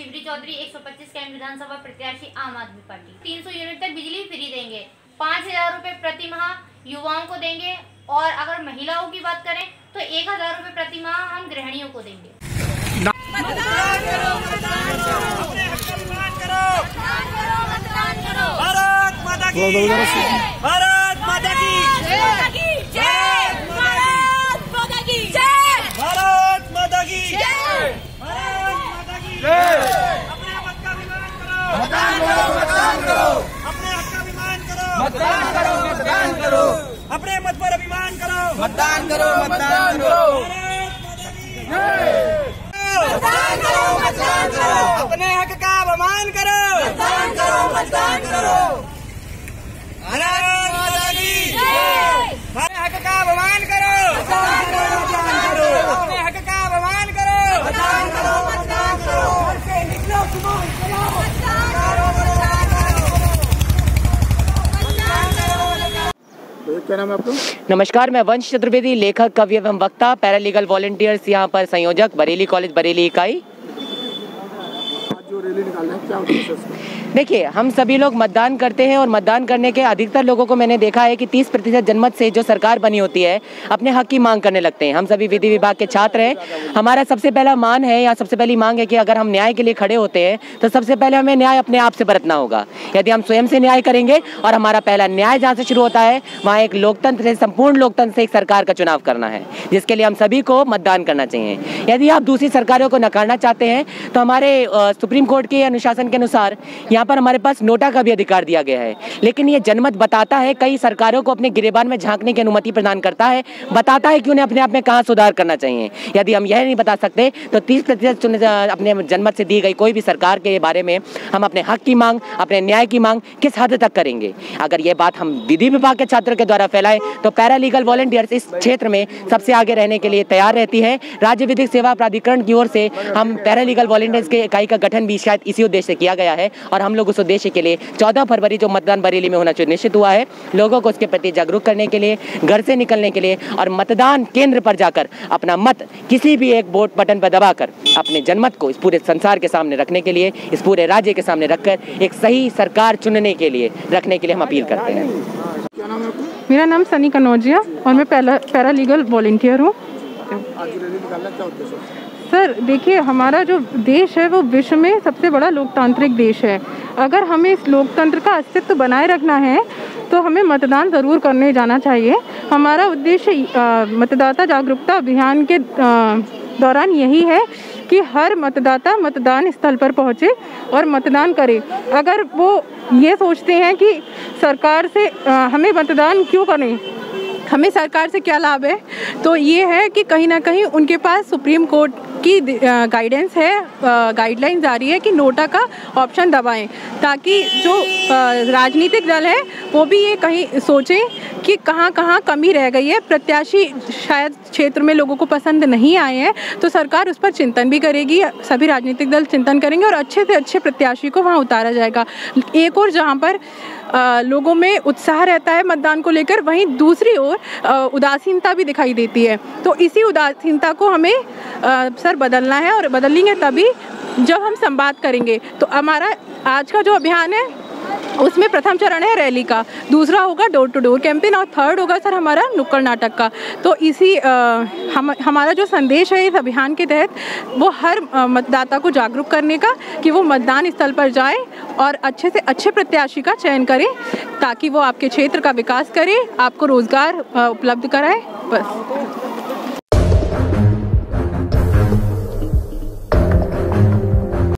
Shivri Chaudhary 125 camp विधानसभा प्रत्याशी आम आदमी पार्टी। 300 यूनिट तक बिजली फ्री देंगे। पाँच हज़ार रूपए प्रति माह युवाओं को देंगे। और अगर महिलाओं की बात करें तो एक हज़ार रूपए प्रति माह हम गृहिणियों को देंगे। भारत माता की भारत माता की भारत माता की भारत माता की अपने मत का अभिमान करो मतदान करो। अपने हक का अभिमान करो। मतदान करो मतदान करो। अपने मत पर अभिमान करो। मतदान करो मतदान करो। मतदान करो मतदान करो। अपने हक का अभिमान करो। मतदान करो मतदान करो अपने हक का अभिमान करो मतदान करो मतदान करो घर से निकलो सुबह चलो भैया क्या नाम है आपका नमस्कार, मैं वंश चतुर्वेदी, लेखक, कवि एवं वक्ता पैरालीगल वॉलेंटियर्स यहाँ पर संयोजक, बरेली कॉलेज बरेली इकाई। देखिए, हम सभी लोग मतदान करते हैं और मतदान करने के अधिकतर लोगों को मैंने देखा है कि 30 प्रतिशत जनमत से जो सरकार बनी होती है, अपने हक की मांग करने लगते हैं। हम सभी विधि विभाग के छात्र हैं। हमारा सबसे पहला मान है या सबसे पहली मांग है कि अगर हम न्याय के लिए खड़े होते हैं तो सबसे पहले हमें न्याय अपने आप से बरतना होगा। यदि हम स्वयं से न्याय करेंगे और हमारा पहला न्याय जहाँ से शुरू होता है, वहाँ एक लोकतंत्र से, संपूर्ण लोकतंत्र से एक सरकार का चुनाव करना है, जिसके लिए हम सभी को मतदान करना चाहिए। यदि आप दूसरी सरकारों को नकारना चाहते हैं तो हमारे सुप्रीम कोर्ट के अनुशासन के अनुसार यहाँ पर हमारे पास नोटा का भी अधिकार दिया गया है। लेकिन ये जनमत बताता है, कई सरकारों को अपने गिरेबान में झांकने की अनुमति प्रदान करता है। बताता है कि उन्हें अपने आप में कहाँ सुधार करना चाहिए। यदि हम यह नहीं बता सकते तो तीस प्रतिशत अपने जनमत से दी गई कोई भी सरकार के बारे में हम अपने हक की मांग, अपने न्याय की मांग किस हद तक करेंगे? अगर ये बात हम विधि विभाग के छात्रों के द्वारा फैलाएँ तो पैरालीगल वॉलंटियर्स इस क्षेत्र में सबसे आगे रहने के लिए तैयार रहती है। राज्य विधिक सेवा प्राधिकरण की ओर से हम पैरालीगल वॉलंटियर्स के इकाई का गठन भी शायद इसी उद्देश्य से किया गया है और हम लोग उस उद्देश्य के लिए 14 फरवरी जो मतदान बरेली में होना निश्चित हुआ है लोगों को उसके प्रति जागरूक करने के लिए घर से निकलने के लिए और मतदान केंद्र पर जाकर अपना मत किसी भी एक वोट बटन पर दबाकर अपने जनमत को इस पूरे संसार के सामने रखने के लिए इस पूरे राज्य के सामने रखकर एक सही सरकार चुनने के लिए रखने के लिए हम अपील करते हैं। मेरा नाम सनी कनौजिया और मैं पैरा लीगल वॉल्टियर हूँ? सर, देखिए, हमारा जो देश है, वो विश्व में सबसे बड़ा लोकतांत्रिक देश है। अगर हमें इस लोकतंत्र का अस्तित्व बनाए रखना है तो हमें मतदान ज़रूर करने जाना चाहिए। हमारा उद्देश्य मतदाता जागरूकता अभियान के दौरान यही है कि हर मतदाता मतदान स्थल पर पहुँचे और मतदान करे। अगर वो ये सोचते हैं कि सरकार से हमें मतदान क्यों करें? हमें सरकार से क्या लाभ है? तो ये है कि कहीं ना कहीं उनके पास सुप्रीम कोर्ट की गाइडेंस है गाइडलाइन जारी है कि नोटा का ऑप्शन दबाएँ, ताकि जो राजनीतिक दल है, वो भी ये कहीं सोचें कि कहाँ कहाँ कमी रह गई है। प्रत्याशी शायद क्षेत्र में लोगों को पसंद नहीं आए हैं तो सरकार उस पर चिंतन भी करेगी, सभी राजनीतिक दल चिंतन करेंगे और अच्छे से अच्छे प्रत्याशी को वहाँ उतारा जाएगा। एक और जहाँ पर लोगों में उत्साह रहता है मतदान को लेकर। वहीं दूसरी ओर उदासीनता भी दिखाई देती है। तो इसी उदासीनता को हमें सर बदलना है और बदलेंगे तभी जब हम संवाद करेंगे। तो हमारा आज का जो अभियान है उसमें प्रथम चरण है रैली का दूसरा होगा डोर टू डोर कैंपेन और थर्ड होगा सर हमारा नुक्कड़ नाटक का। तो इसी अ, हम हमारा जो संदेश है इस अभियान के तहत वो हर मतदाता को जागरूक करने का कि वो मतदान स्थल पर जाए और अच्छे से अच्छे प्रत्याशी का चयन करें ताकि वो आपके क्षेत्र का विकास करे आपको रोज़गार उपलब्ध कराए बस।